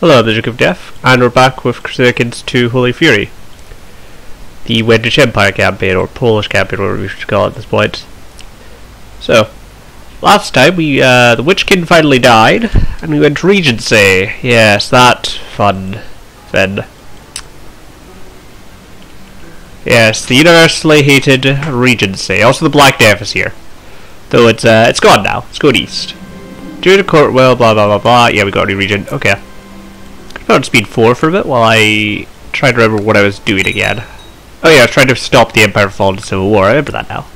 Hello, the Duke of Death, and we're back with Crusader Kings 2 Holy Fury. The Wendish Empire campaign, or Polish campaign, whatever we should call it at this point. So, last time we, uh, the Witchkin finally died, and we went Regency. Yes, that fun. Then. Yes, the universally hated Regency. Also the Black Death is here. Though it's, uh, it's gone now. It's going east. Due to court will, blah blah blah blah. Yeah, we got a new region. Okay on speed 4 for a bit while I try to remember what I was doing again. Oh yeah, I was trying to stop the Empire from falling into Civil War. I remember that now.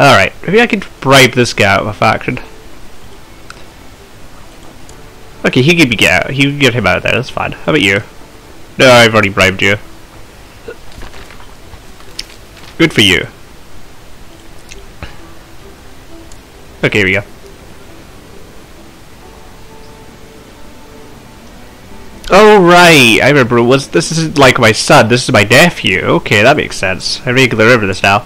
Alright, maybe I can bribe this guy out of a faction. Okay, he can be get out. He get him out of there, that's fine. How about you? No, I've already bribed you. Good for you. Okay, here we go. Oh right, I remember. Was this is like my son? This is my nephew. Okay, that makes sense. I regularly remember this now.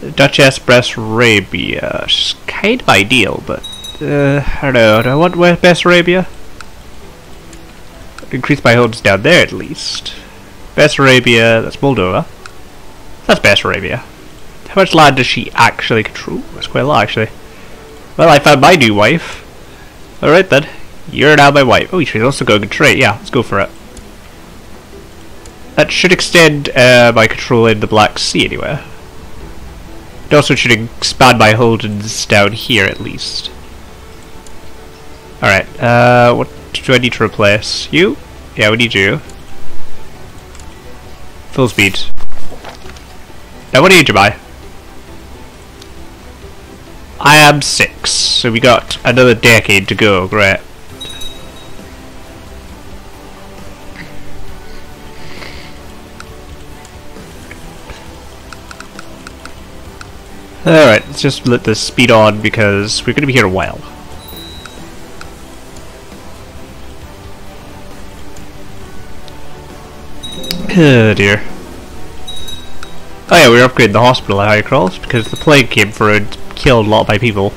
Duchess Bessarabia. She's kind of ideal, but uh, I don't know. Do I want Bessarabia? Increase my homes down there at least. Bessarabia. That's Moldova. That's Bessarabia. How much land does she actually control? That's quite a lot, actually. Well, I found my new wife. Alright then. You're now my wife. Oh, she's also going to trade. Yeah, let's go for it. That should extend uh, my control in the Black Sea anyway. It also should expand my holdings down here at least. Alright, uh, what do I need to replace? You? Yeah, we need you. Full speed. Now what age am I? I am six, so we got another decade to go, great. Alright, let's just let this speed on because we're going to be here a while. Oh dear. Oh yeah, we are upgrading the hospital at High Cross because the plague came through and killed a lot of my people.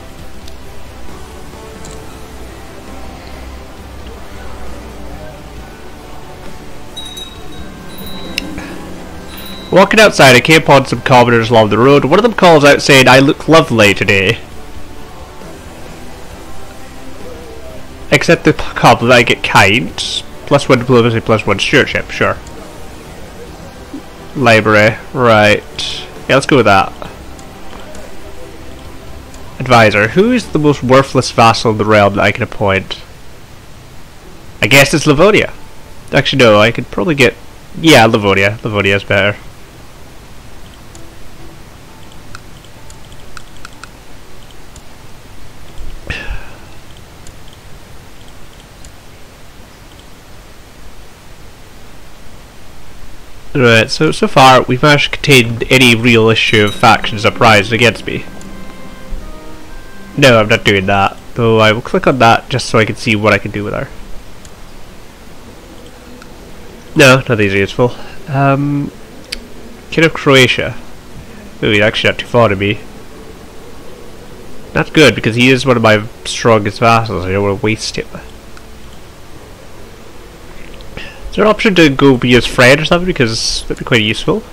Walking outside, I came upon some commoners along the road. One of them calls out saying, I look lovely today. Except the compliment, I get kind. Plus one diplomacy, plus one stewardship, sure. Library, right. Yeah, let's go with that. Advisor, who is the most worthless vassal in the realm that I can appoint? I guess it's Livonia. Actually, no, I could probably get... Yeah, Livonia. Livonia's better. Right, so so far we've managed to contain any real issue of factions uprising against me. No, I'm not doing that. Though I will click on that just so I can see what I can do with her. No, nothing's useful. Um, King of Croatia. Ooh, he's actually not too far to me. Not good, because he is one of my strongest vassals. I don't want to waste him. Is there an option to go be his friend or something? Because that'd be quite useful.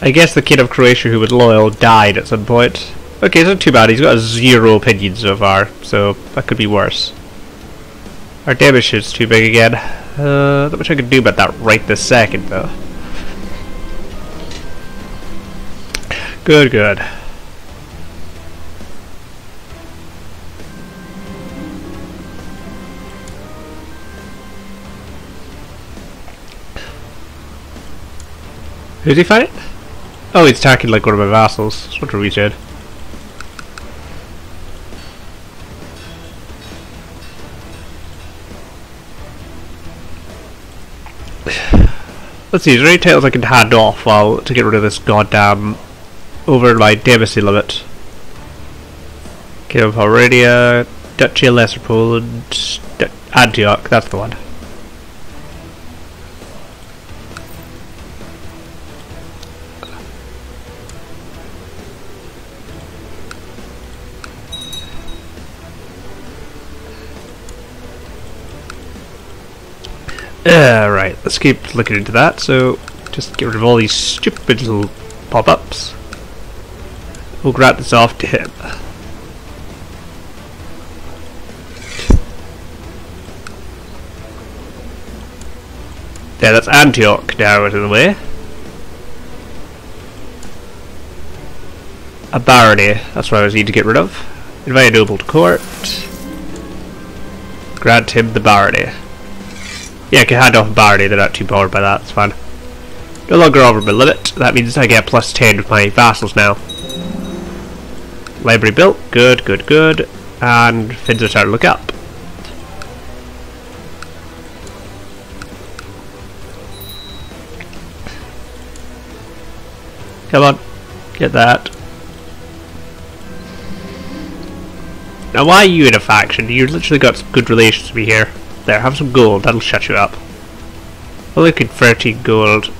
I guess the kid of Croatia who was loyal died at some point. Okay, it's not too bad. He's got a zero opinion so far, so that could be worse. Our damage is too big again. Uh, not much I can do about that right this second, though. Good, good. Who's he fighting? Oh, he's attacking like one of my vassals. That's what we said. Let's see, is there any titles I can hand off while to get rid of this goddamn over my demesne limit? Kingdom of Aurelia, Duchy of Lesser Poland, D Antioch, that's the one. Uh, right, let's keep looking into that. So, just get rid of all these stupid little pop-ups. We'll grab this off to him. Yeah, that's Antioch now out of the way. A barony, that's what I was need to get rid of. Invite a noble to court. Grant him the barony. Yeah, I can hand off a barony, they're not too bothered by that, it's fine. No longer over my limit, that means I get plus 10 with my vassals now. Library built, good, good, good. And Finns are starting to look up. Come on, get that. Now why are you in a faction? You've literally got some good relations with me here. There, have some gold, that'll shut you up. Oh look at 30 gold. Oh,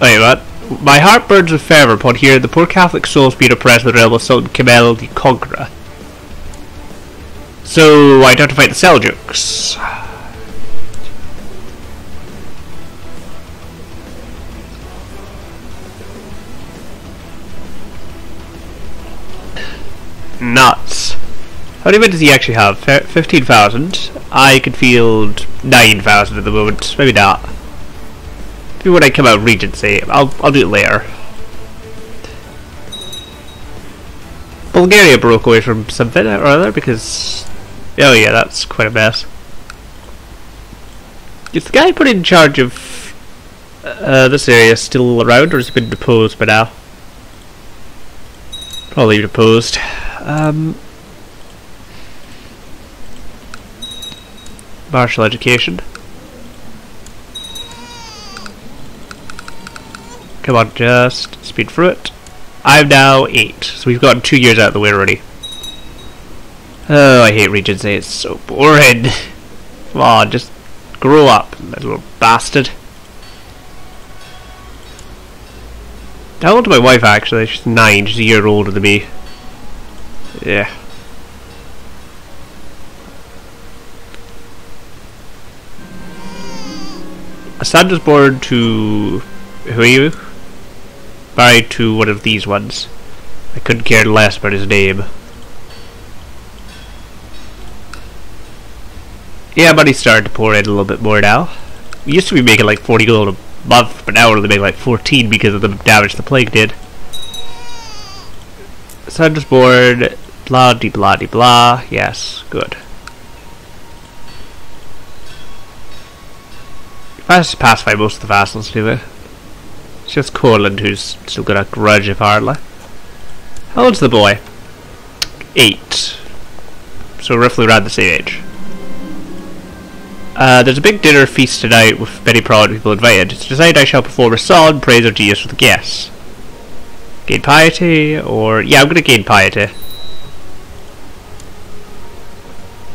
Wait, what? My heart burns with fervour upon hearing the poor Catholic souls being oppressed with the realm of Sultan Kamel the Conqueror. So, I don't fight the Seljuks. Nuts. How many men does he actually have? 15,000. I could field 9,000 at the moment. Maybe not. Maybe when I come out Regency. I'll, I'll do it later. Bulgaria broke away from something or other because... Oh yeah, that's quite a mess. Is the guy put in charge of uh, this area still around or has he been deposed by now? Probably deposed. Um, martial education. Come on, just speed through it. I'm now 8, so we've gotten 2 years out of the way already. Oh, I hate Regency, it's so boring. Come on, just grow up, little bastard. How old is my wife actually? She's 9, she's a year older than me. Yeah. Assange was born to... You? Married to one of these ones. I couldn't care less about his name. Yeah, money's starting to pour in a little bit more now. We used to be making like 40 gold a month, but now we're only making like 14 because of the damage the plague did. Son was born, blah de blah de blah. Yes, good. Have to pacify most of the vassals do it. It's just Courland who's still got a grudge apparently. How old's the boy? Eight. So roughly around the same age. Uh, there's a big dinner feast tonight with many prominent people invited. It's decided I shall perform a song praise of Jesus for the guests. Gain piety, or... Yeah, I'm gonna gain piety.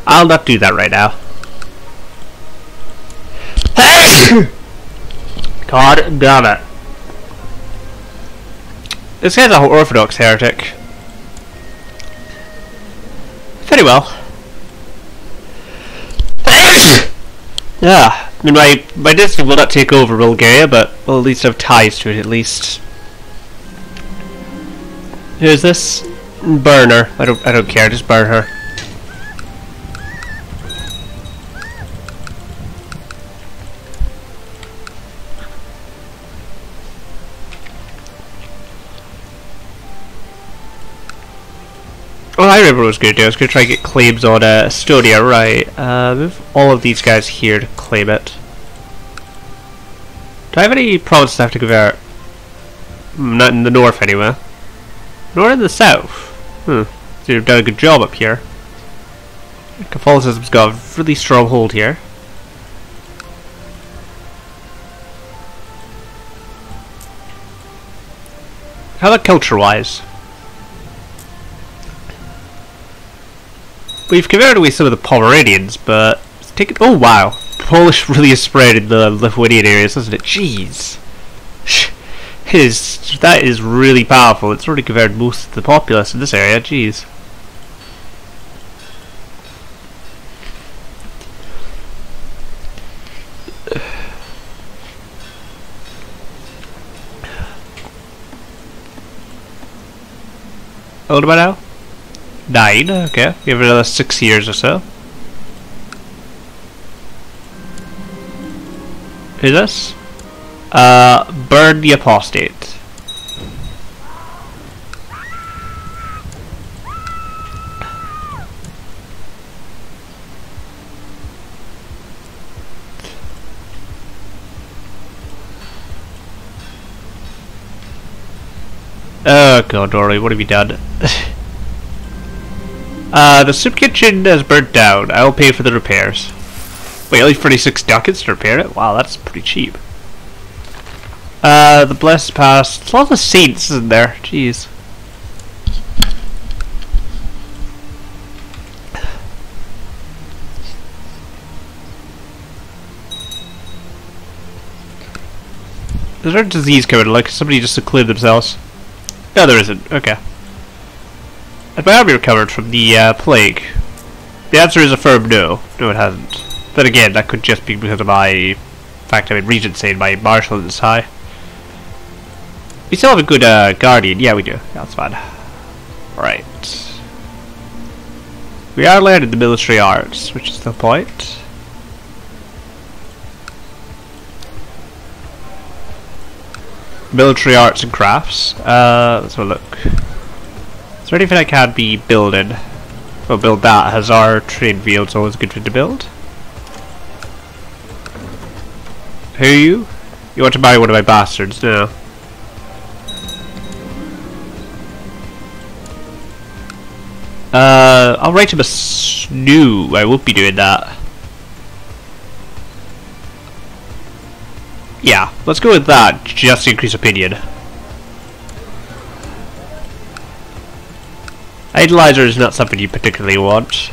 I'll not do that right now. God damn it. This guy's a orthodox heretic. Very well. yeah, I mean my, my district will not take over Bulgaria, but we'll at least have ties to it at least. Who's this? Burn her. I don't I don't care, just burn her. Hi, I remember was going to do, I was going to try and get claims on uh, Estonia, right. Uh, move all of these guys here to claim it. Do I have any provinces I have to convert? Hmm, not in the north, anyway. Nor in the south. Hmm. So you've done a good job up here. Catholicism's got a really strong hold here. How about culture-wise? We've converted away some of the Pomeranians, but take it. Oh wow, Polish really is spread in the Lithuanian areas, doesn't it? Jeez, it is that is really powerful. It's already converted most of the populace in this area. Jeez. How old now? Nine, okay. We have another six years or so. Who's this? Uh, Burn the Apostate. Oh god, Dory, what have you done? uh, the soup kitchen has burnt down. I will pay for the repairs. Wait, only 36 ducats to repair it? Wow, that's pretty cheap. Uh, the Blessed Past. It's a lot of saints, isn't there? Jeez. Is there a disease coming? Like somebody just secluded themselves? No, there isn't. Okay. Has army recovered from the uh, plague? The answer is a firm no. No, it hasn't. Then again, that could just be because of my fact I'm in Regency and my marshal is high. We still have a good uh, guardian. Yeah, we do. That's fine. Right. We are learning the military arts, which is the point. Military arts and crafts. Uh, let's have a look. Is there anything I can be building? We'll build that. Has our trade fields always good for to build? Who are you? You want to marry one of my bastards? No. Uh, I'll write him a snoo. I won't be doing that. Yeah, let's go with that, just to increase opinion. Idolizer is not something you particularly want.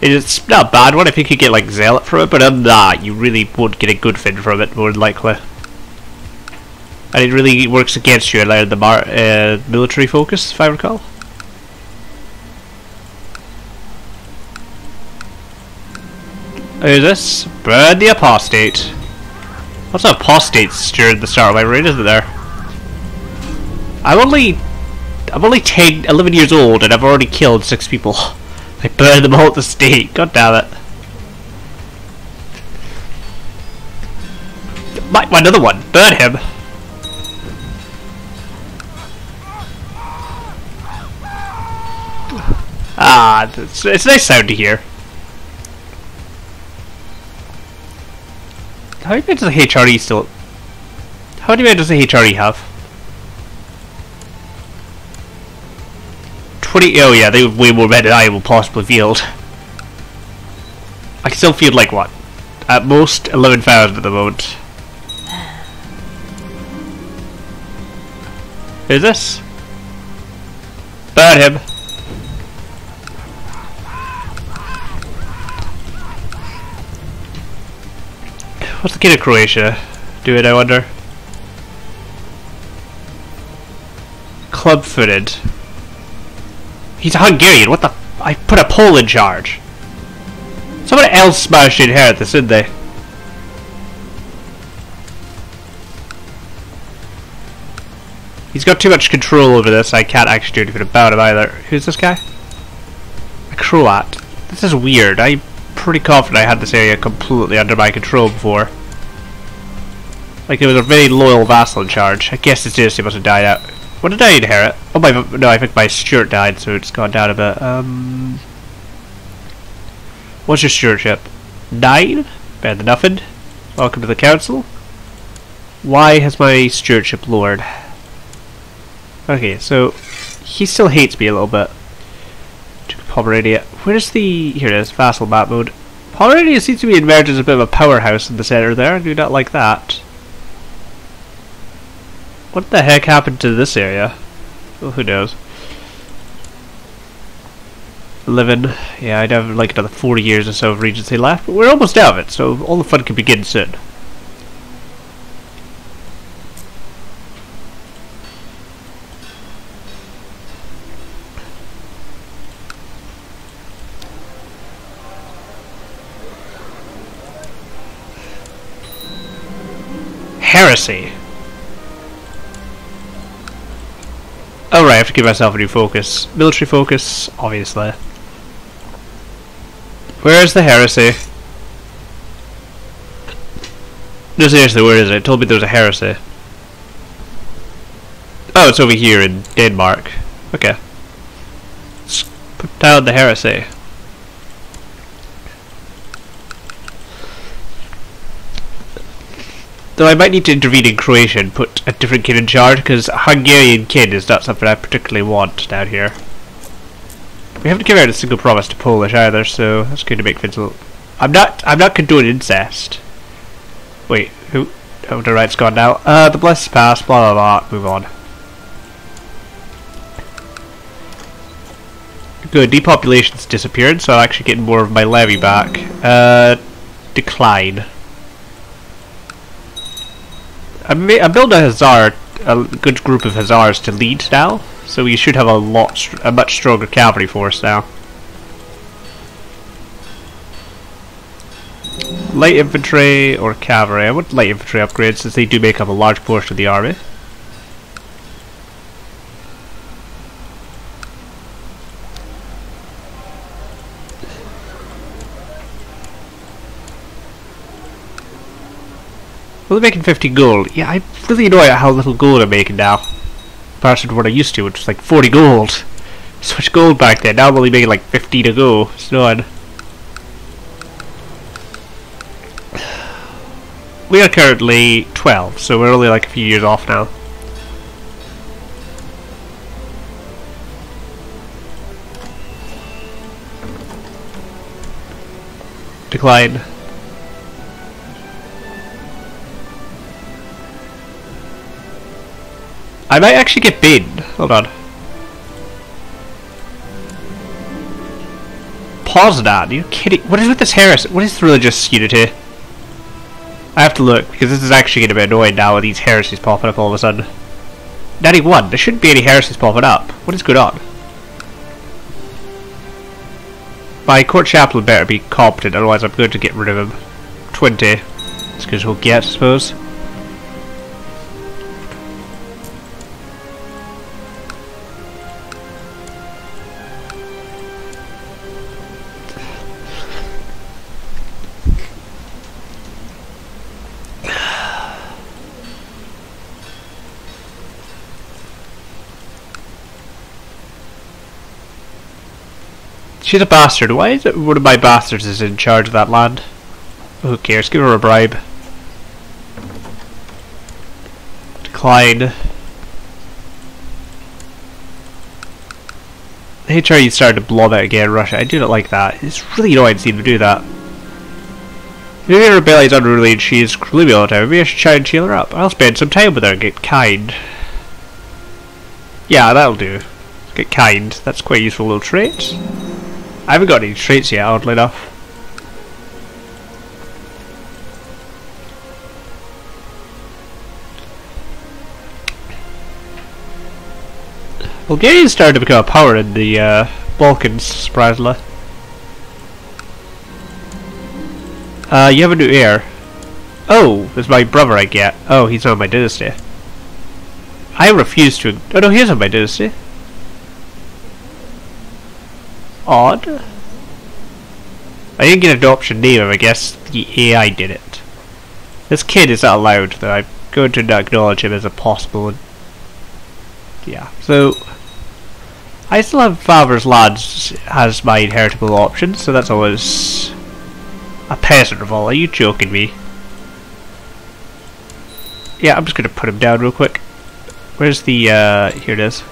It's not a bad one, if you could get like Zealot from it, but other than that, you really won't get a good thing from it, more than likely. And it really works against you, allowing the uh, military focus, if I recall. Who's this? Burn the Apostate. Lots of apostates during the start of my isn't there? I'm only... I'm only 10, 11 years old and I've already killed six people. I burned them all at the stake, god damn it. My, another one, burn him. Ah, it's, it's nice sound to hear. How many men does the HRE still... How many men does the HRE have? 20... Oh yeah, they way more men than I will possibly field. I can still field like what? At most 11,000 at the moment. Who's this? Burn him! What's the kid of Croatia doing, I wonder? Club-footed. He's a Hungarian, what the... I put a Pole in charge. Someone else to inherit this, didn't they? He's got too much control over this, I can't actually do anything about him either. Who's this guy? A Croat. This is weird, I'm pretty confident I had this area completely under my control before. Like there was a very loyal vassal in charge. I guess it's just must have died out. What did I inherit? Oh my, no, I think my steward died, so it's gone down a bit. Um, what's your stewardship? Nine? Better than nothing. Welcome to the council. Why has my stewardship lowered? Okay, so he still hates me a little bit. Pomerania. Where's the... Here it is, vassal map mode. Pomerania seems to be emerged as a bit of a powerhouse in the center there. I do not like that. What the heck happened to this area? Well, who knows? Living, yeah, I'd have like another 40 years or so of Regency left, but we're almost out of it, so all the fun can begin soon. Heresy. Give myself a new focus. Military focus, obviously. Where's the heresy? No seriously, where is it? it? told me there was a heresy. Oh, it's over here in Denmark. Okay. Let's put down the heresy. Though I might need to intervene in Croatia and put a different kid in charge, because Hungarian kid is not something I particularly want down here. We haven't given out a single promise to Polish either, so that's going to make things a little... I'm not, I'm not condoning incest. Wait, who? Oh, the right's gone now. Uh, the blessed past, blah blah blah, move on. Good, depopulation's disappeared, so I'm actually getting more of my levy back. Uh, decline. I'm, I'm a Hussar, a good group of Hussars to lead now, so we should have a lot, a much stronger cavalry force now. Light infantry or cavalry? I want light infantry upgrades since they do make up a large portion of the army. They're making 50 gold. Yeah, I'm really annoyed at how little gold I'm making now. Compared to what I used to, which was like 40 gold. So much gold back then. Now I'm only making like 50 to go. It's annoying. We are currently 12, so we're only like a few years off now. Decline. I might actually get bid. Hold on. Poznan, are you kidding? What is with this Harris? What is the religious unity? I have to look, because this is actually going to be annoying now with these heresies popping up all of a sudden. 91, there shouldn't be any heresies popping up. What is going on? My court chaplain better be competent, otherwise I'm going to get rid of him. 20. That's because we'll get, I suppose. She's a bastard. Why is it one of my bastards is in charge of that land? Who cares? Give her a bribe. Decline. HRE started to blob out again, Russia. I do not like that. It's really annoying to see them do that. Maybe Rebellia is unruly and she is gloomy all the time. Maybe I should try and cheer her up. I'll spend some time with her and get kind. Yeah, that'll do. Get kind. That's quite a useful little trait. I haven't got any traits yet, oddly enough. Bulgaria's starting to become a power in the uh, Balkans, surprisingly. Uh, you have a new heir. Oh, it's my brother I get. Oh, he's on my dynasty. I refuse to... Oh no, he is on my dynasty odd. I didn't get adoption either, I guess the AI did it. This kid is not allowed, though I'm going to acknowledge him as a possible... Yeah, so... I still have Father's Lads as my inheritable option, so that's always... A peasant revolt, are you joking me? Yeah, I'm just going to put him down real quick. Where's the, uh, here it is.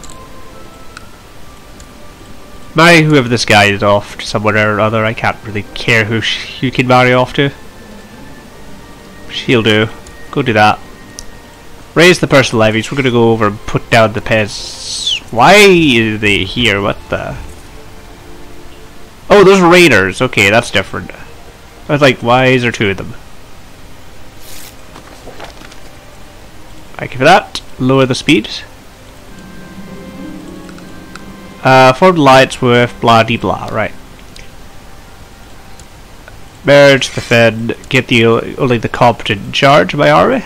Marry whoever this guy is off to somewhere or other. I can't really care who you can marry off to. She'll do. Go do that. Raise the personal levies. We're gonna go over and put down the peasants. Why are they here? What the? Oh, those raiders. Okay, that's different. I was like, why is there two of them? Thank you for that. Lower the speed. Uh, lights with blah de blah, right. Merge the Fed, get the only the competent in charge of my army.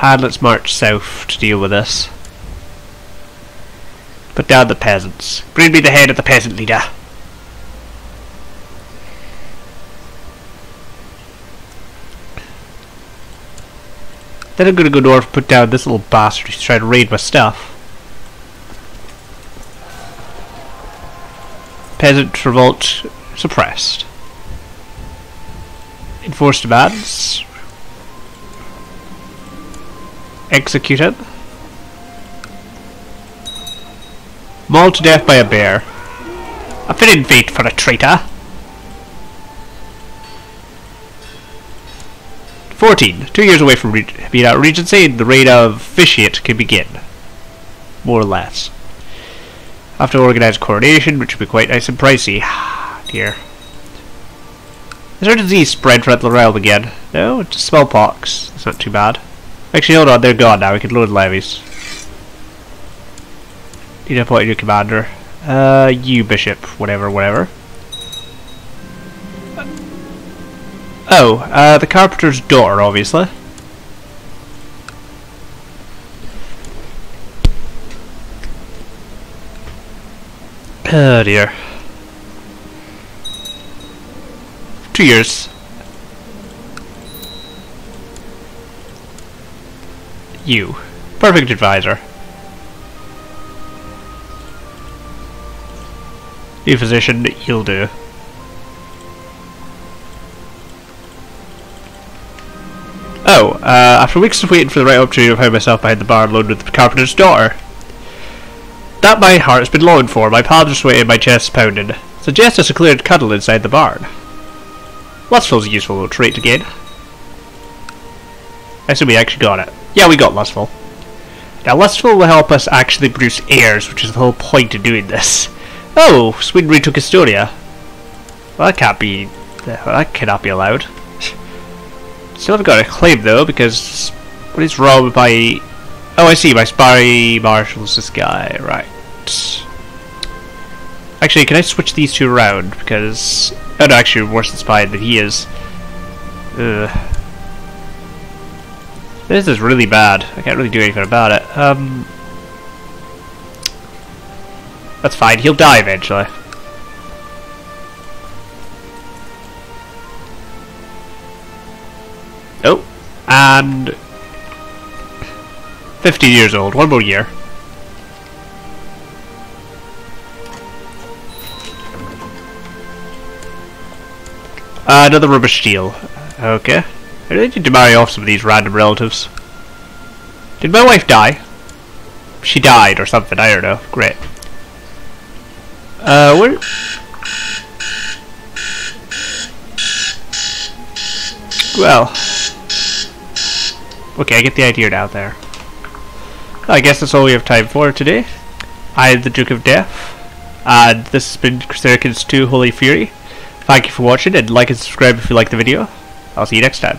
And let's march south to deal with this. Put down the peasants. Bring me the head of the peasant leader. Then I'm gonna go north and put down this little bastard who's trying to raid my stuff. Peasant revolt suppressed. Enforced demands. Executed. Mauled to death by a bear. A fitting fate for a traitor. 14. Two years away from being out Regency, the reign of Vitiate can begin. More or less. After organize coronation, which would be quite nice and pricey. Dear. Is there a disease spread throughout the realm again? No, it's smallpox. It's not too bad. Actually, hold on, they're gone now. We can load levies. Need to appoint a new commander. Uh, you, Bishop. Whatever, whatever. Oh, uh, the carpenter's daughter, obviously. Oh dear. Two years. You. Perfect advisor. New physician, you'll do. Oh, uh, after weeks of waiting for the right opportunity, I found myself behind the bar alone with the carpenter's daughter. That my heart has been longing for, my palms are sweating, my chest pounding. Suggest us a secluded cuddle inside the barn. Lustful's a useful little trait to gain. I assume we actually got it. Yeah, we got Lustful. Now, Lustful will help us actually produce heirs, which is the whole point of doing this. Oh, Sweden retook Estonia. Well, that can't be... That cannot be allowed. Still haven't got a claim, though, because... What is wrong with my... Oh, I see, my spy marshal's this guy, right. Actually, can I switch these two around? Because... Oh no, actually, worse than spy than he is. Ugh. This is really bad. I can't really do anything about it. Um... That's fine, he'll die eventually. Oh, and 50 years old, one more year. Uh, another rubbish deal. Okay. I really need to marry off some of these random relatives. Did my wife die? She died or something, I don't know. Great. Uh, where... Well... Okay, I get the idea now there. I guess that's all we have time for today. I am the Duke of Death, and this has been Crusader Kings 2 Holy Fury. Thank you for watching, and like and subscribe if you like the video. I'll see you next time.